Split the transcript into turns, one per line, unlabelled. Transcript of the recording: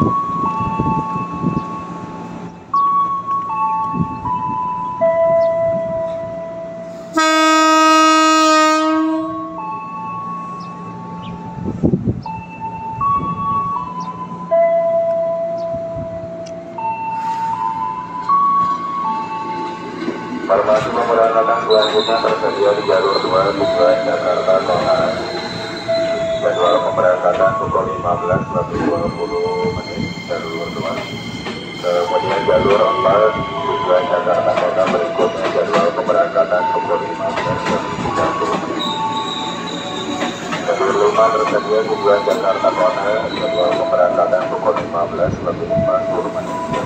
Informasi pemberangkatan selanjutnya tersedia di jalur Jakarta Jadwal pemberangkatan pukul 15 lebih 20 menit jalur 2. Kemudian jalur 4 tujuan Jakarta Kota berikutnya jadwal pemberangkatan pukul 15 lebih 30 menit. Jalur 5 tersedia tujuan Jakarta Kota jadwal pemberangkatan pukul 15 lebih 40